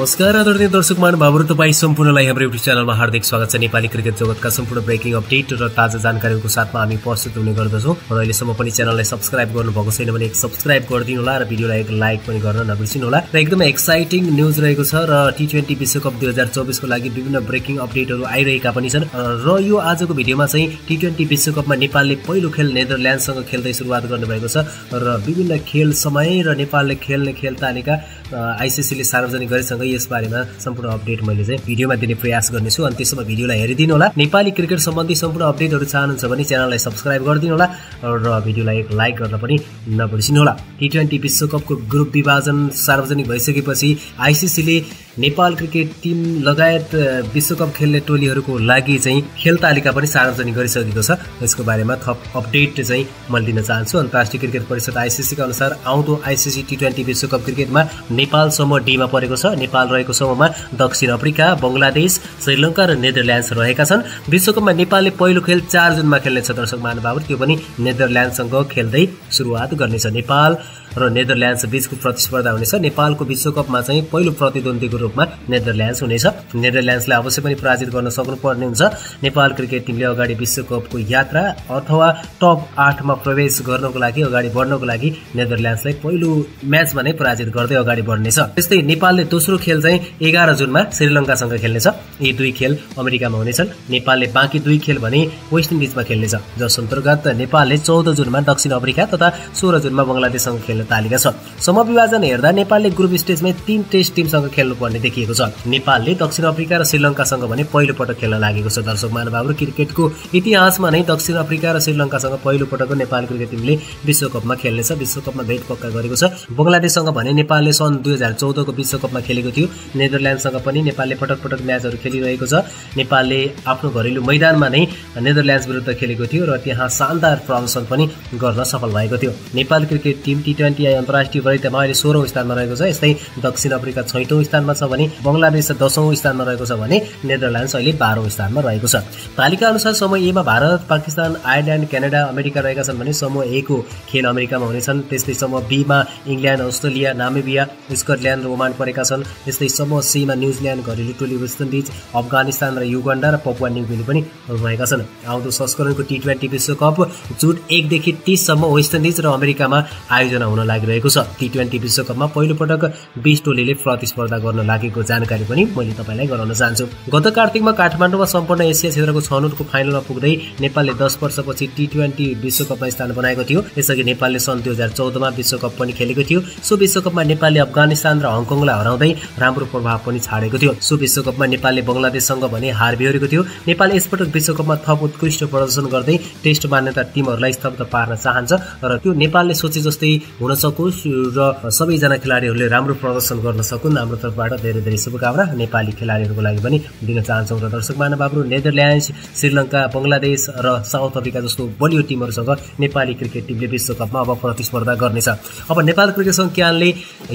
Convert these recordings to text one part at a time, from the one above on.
नमस्कार आदरणीय दर्शक महानुभावहरू तपाईँ सम्पूर्णलाई हाम्रो युट्युब च्यानलमा हार्दिक स्वागत छ। नेपाली क्रिकेट जगतका सम्पूर्ण ब्रेकिङ अपडेट र ताजा जानकारीको साथमा हामी प्रस्तुत हुने गर्दछौँ। र अहिलेसम्म पनि च्यानललाई सब्सक्राइब गर्नुभएको छैन भने एक सब्सक्राइब गरिदिनु होला र भिडियोलाई एक लाइक पनि गर्न नबिर्सिनु होला र एकदमै एक्साइटिङ न्युज रहेको छ र टी ट्वेन्टी विश्वकप दुई हजार चौबिसको लागि विभिन्न ब्रेकिङ अपडेटहरू आइरहेका पनि छन्। र यो आजको भिडियोमा चाहिँ टी ट्वेन्टी विश्वकपमा नेपालले पहिलो खेल नेदरल्यान्डसँग खेल्दै सुरुवात गर्नुभएको छ। र विभिन्न खेल समय र नेपालले खेल्ने खेल तालिका आइसिसीले सार्वजनिक गरेसँगै यसबारेमा सम्पूर्ण अपडेट मैले चाहिँ भिडियोमा दिने प्रयास गर्नेछु। अनि त्यसमा भिडियोलाई हेरिदिनु होला। नेपाली क्रिकेट सम्बन्धी सम्पूर्ण अपडेटहरू चाहनुहुन्छ भने च्यानललाई सब्सक्राइब गरिदिनु होला र भिडियोलाई लाइक गर्न पनि नबिर्सिनु होला। टी ट्वेन्टी विश्वकपको ग्रुप विभाजन सार्वजनिक भइसकेपछि आइसिसीले नेपाल क्रिकेट टिम लगायत विश्वकप खेल्ने टोलीहरूको लागि चाहिँ खेल तालिका पनि सार्वजनिक गरिसकेको छ। यसको बारेमा थप अपडेट चाहिँ मैले दिन चाहन्छु। अन्तर्राष्ट्रिय क्रिकेट परिषद आइसिसीका अनुसार आउँदो आइसिसी टी ट्वेन्टी विश्वकप क्रिकेटमा नेपाल समूह डीमा परेको छ। नेपाल रहेको समूहमा दक्षिण अफ्रिका बङ्गलादेश श्रीलङ्का र नेदरल्यान्ड्स रहेका छन्। विश्वकपमा नेपालले पहिलो खेल चार जुनमा खेल्नेछ। दर्शक महानुभावहरू त्यो पनि नेदरल्यान्डसँग खेल्दै सुरुवात गर्नेछ। नेपाल र नेदरल्यान्ड्स बीचको प्रतिस्पर्धा हुनेछ। नेपालको विश्वकपमा चाहिँ पहिलो प्रतिद्वन्दीको रूपमा नेदरल्यान्ड्स हुनेछ। नेदरल्यान्ड्सलाई अवश्य पनि पराजित गर्न सक्नुपर्ने हुन्छ। नेपाल क्रिकेट टिमले अगाडि विश्वकपको यात्रा अथवा टप आठमा प्रवेश गर्नको लागि अगाडि बढ्नको लागि नेदरल्यान्ड्सलाई पहिलो म्याचमा नै पराजित गर्दै अगाडि बढ्नेछ। त्यस्तै नेपालले दोस्रो खेल चाहिँ एघार जुनमा श्रीलङ्कासँग खेल्नेछ। यी दुई खेल अमेरिकामा हुनेछन्। नेपालले बाँकी दुई खेल भने वेस्ट इन्डिजमा खेल्नेछ। जस अन्तर्गत नेपालले चौध जुनमा दक्षिण अफ्रिका तथा सोह्र जुनमा बङ्गलादेशसँग खेल्ने तालिका छ समविभाजन हेर्दा नेपालले ग्रुप स्टेजमै तीन टेस्ट टिमसँग खेल्नुपर्ने देखिएको छ। नेपालले दक्षिण अफ्रिका र श्रीलङ्कासँग भने पहिलो पटक खेल्न लागेको छ। दर्शक महानुभावहरू क्रिकेटको इतिहासमा नै दक्षिण अफ्रिका र श्रीलङ्कासँग पहिलो पटक नेपाल क्रिकेट टिमले विश्वकपमा खेल्नेछ। विश्वकपमा भेट पक्का गरेको छ। बङ्गलादेशसँग भने नेपालले सन् दुई हजार चौधको विश्वकपमा खेलेको थियो। नेदरल्यान्डसँग पनि नेपालले पटक पटक म्याचहरू खेलिरहेको छ। नेपालले आफ्नो घरेलु मैदानमा नै नेदरल्यान्ड्स विरुद्ध खेलेको थियो र त्यहाँ शानदार प्रदर्शन पनि गर्न सफल भएको थियो। Nepal cricket team T twenty अन्तर्राष्ट्रिय वरियतामा अहिले सोह्रौँ स्थानमा रहेको छ। यस्तै दक्षिण अफ्रिका छैटौँ स्थानमा छ भने बङ्गलादेश दसौँ स्थानमा रहेको छ भने नेदरल्यान्ड्स अहिले बाह्रौँ स्थानमा रहेको छ। तालिका अनुसार समूह एमा Bharat Pakistan Ireland Canada America रहेका छन् भने समूह ए को खेल अमेरिकामा हुनेछन्। त्यस्तै समूह बीमा इङ्ल्यान्ड अस्ट्रेलिया नामेबिया स्कटल्यान्ड र ओमान परेका छन्। त्यस्तै समूह सीमा न्युजिल्यान्ड घरेलु टोली वेस्ट इन्डिज अफगानिस्तान र युगन्डा र पपुवा न्युगिनी पनि रहेका छन्। आउँदो संस्करणको टी ट्वेन्टी विश्वकप जुन एकदेखि तिससम्म वेस्ट इन्डिज र अमेरिकामा आयोजना हुन लागिरहेको छ। टी ट्वेन्टी विश्वकपमा पहिलोपटक बिस टोलीले प्रतिस्पर्धा गर्न लागेको जानकारी पनि मैले तपाईँलाई गराउन चाहन्छु। गत कार्तिकमा काठमाडौँमा सम्पूर्ण एसिया क्षेत्रको छनौटको फाइनलमा पुग्दै नेपालले दस वर्षपछि टी ट्वेन्टी विश्वकपमा स्थान बनाएको थियो। यसअघि नेपालले सन् दुई हजार चौधमा विश्वकप पनि खेलेको थियो। सो विश्वकपमा नेपालले अफगानिस्तान र हङकङलाई हराउँदै राम्रो प्रभाव पनि छाडेको थियो। सो विश्वकपमा नेपालले बङ्गलादेशसँग भने हार बिहोरेको थियो। नेपाल यसपटक विश्वकपमा थप उत्कृष्ट प्रदर्शन गर्दै टेस्ट मान्यता टिमहरूलाई स्तब्ध पार्न चाहन्छ र त्यो नेपालले सोचे जस्तै हुन सकोस् र सबैजना खेलाडीहरूले राम्रो प्रदर्शन गर्न सकुन्। हाम्रो तर्फबाट धेरै धेरै शुभकामना। नेपाली खेलाडीहरूको लागि पनि दिन चाहन्छौँ र दर्शक महानुभावहरू नेदरल्यान्ड्स श्रीलङ्का बङ्गलादेश र साउथ अफ्रिका जस्तो बलियो टिमहरूसँग नेपाली क्रिकेट टिमले विश्वकपमा अब प्रतिस्पर्धा गर्नेछ। अब नेपाल क्रिकेट सङ्ख्यानले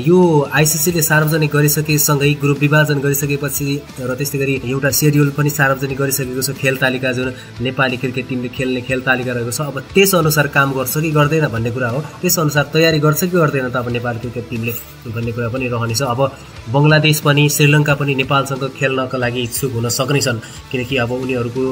यो आइसिसीले सार्वजनिक गरिसकेसँगै ग्रुप विभाजन गरिसकेपछि र त्यस्तै गरी एउटा सेड्युल पनि सार्वजनिक गरिसकेको छ। खेल तालिका जुन नेपाली क्रिकेट टिमले खेल्ने खेल तालिका रहेको छ। अब त्यसअनुसार काम गर्छ कि गर्दैन भन्ने कुरा हो। त्यसअनुसार तयारी गर्छ कि गर्दैन त अब नेपाल क्रिकेट टिमले भन्ने कुरा पनि रहनेछ। अब बङ्गलादेश पनि श्रीलङ्का पनि नेपालसँग खेल्नका लागि इच्छुक हुन सक्नेछन्। किनकि अब उनीहरूको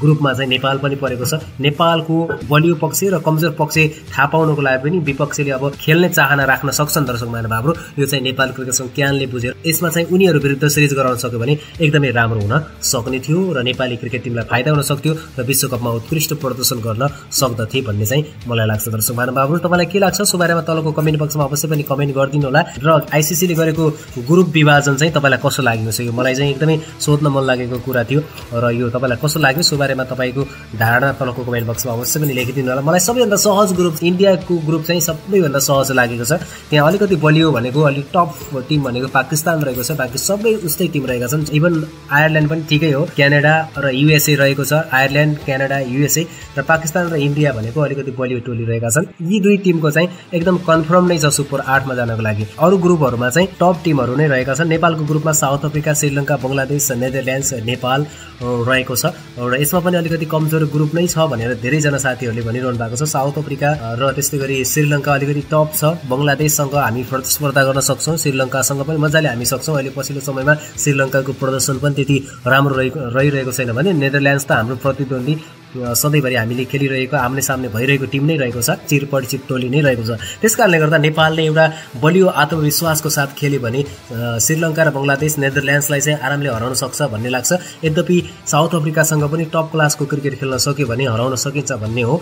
ग्रुपमा चाहिँ नेपाल पनि परेको छ। नेपालको बलियो पक्ष र कमजोर पक्ष थाहा पाउनको लागि पनि विपक्षले अब खेल्ने चाहना राख्न सक्छन् दर्शक महानुभावहरू। यो चाहिँ नेपाल क्रिकेटसँग ज्ञानले बुझेर यसमा चाहिँ उनीहरू विरुद्ध सिरिज गराउन सक्यो भने एकदमै राम्रो हुन सक्ने थियो र नेपाली क्रिकेट टिमलाई फाइदा हुन सक्थ्यो र विश्वकपमा उत्कृष्ट प्रदर्शन गर्न सक्दथे भन्ने चाहिँ मलाई लाग्छ। दर्शक महानुभावहरू तपाईँलाई के लाग्छ? सो बारेमा तलको कमेन्ट बक्समा अवश्य पनि कमेन्ट गरिदिनु होला र आइसिसीले गरेको ग्रुप विभाजन चाहिँ तपाईँलाई कस्तो लागेको छ यो मलाई चाहिँ एकदमै सोध्न मन लागेको कुरा थियो र यो तपाईँलाई कस्तो लाग्यो? सो बारेमा तपाईँको धारणा तलको कमेन्ट बक्समा अवश्य पनि लेखिदिनु होला। मलाई सबैभन्दा सहज ग्रुप इन्डियाको ग्रुप चाहिँ सबैभन्दा सहज लागेको छ। त्यहाँ अलिकति बलियो भनेको अलिक टप टिम भनेको पाकिस्तान रहेको छ। बाँकी सबै उस्तै टिम रहेका छन्। इभन आयरल्यान्ड पनि ठिकै हो। क्यानाडा र युएसए रहेको छ। आयरल्यान्ड क्यानाडा युएसए र पाकिस्तान र इन्डिया भनेको अलिकति बलियो टोली रहेका छन्। यी दुई टिमको चाहिँ एकदम कन्फर्म नै छ सुपर आठमा जानको लागि। अरू ग्रुपहरूमा चाहिँ टप टिमहरू नै रहेका छन्। नेपालको ग्रुपमा South Africa Sri Lanka Bangladesh Netherlands Nepal रहेको छ। र यसमा पनि अलिकति कमजोर ग्रुप नै छ भनेर धेरैजना साथीहरूले भनिरहनु भएको छ। साउथ अफ्रिका र त्यस्तै गरी श्रीलङ्का अलिकति टप छ। बङ्गलादेशसँग हामी प्रतिस्पर्धा गर्न सक्छौँ। श्रीलङ्कासँग पनि मजाले हामी सक्छौँ। अहिले पछिल्लो समयमा श्रीलङ्काको प्रदर्शन पनि त्यति राम्रो रहिरहेको छैन भने नेदरल्यान्ड्स त हाम्रो प्रतिद्वन्दी सधैँभरि हामीले खेलिरहेको आम्ने सामने भइरहेको टिम नै रहेको छ। चिरपरिचित टोली नै रहेको छ। त्यस कारणले गर्दा नेपालले एउटा बलियो आत्मविश्वासको साथ खेल्यो भने श्रीलङ्का र बङ्गलादेश नेदरल्यान्ड्सलाई चाहिँ आरामले हराउन सक्छ भन्ने लाग्छ। यद्यपि साउथ अफ्रिकासँग पनि टप क्लासको क्रिकेट खेल्न सक्यो भने हराउन सकिन्छ भन्ने हो।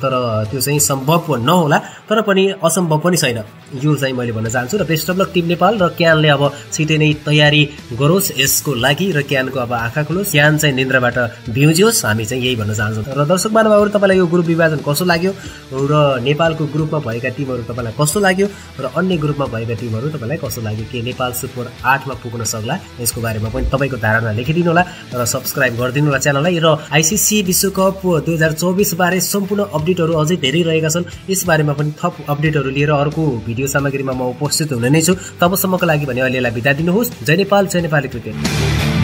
तर त्यो चाहिँ सम्भव नहोला। तर पनि असम्भव पनि छैन। यो चाहिँ मैले भन्न चाहन्छु। र best of luck team Nepal र क्यानले अब छिटै नै तयारी गरोस् यसको लागि र क्यानको अब आँखा खुलोस्। क्यान चाहिँ निन्द्राबाट भ्युजियोस् हामी चाहिँ यही भन्न चाहन्छौँ। चाहन्छौँ र दर्शक महानुभावहरू तपाईँलाई यो ग्रुप विभाजन कस्तो लाग्यो? र नेपालको ग्रुपमा भएका टिमहरू तपाईँलाई कस्तो लाग्यो? र अन्य ग्रुपमा भएका टिमहरू तपाईँलाई कस्तो लाग्यो? के नेपाल सुपर आठमा पुग्न सक्ला? यसको बारेमा पनि तपाईँको धारणा लेखिदिनु होला र सब्सक्राइब गरिदिनु होला च्यानललाई। र आइसिसी विश्वकप दुई हजार चौबिसबारे सम्पूर्ण अपडेटहरू अझै धेरै रहेका छन्। यसबारेमा पनि थप अपडेटहरू लिएर अर्को भिडियो सामग्रीमा म उपस्थित हुने नै छु। तबसम्मको लागि भने अहिलेलाई बिदा दिनुहोस्। जय नेपाल जय नेपाली क्रिकेट।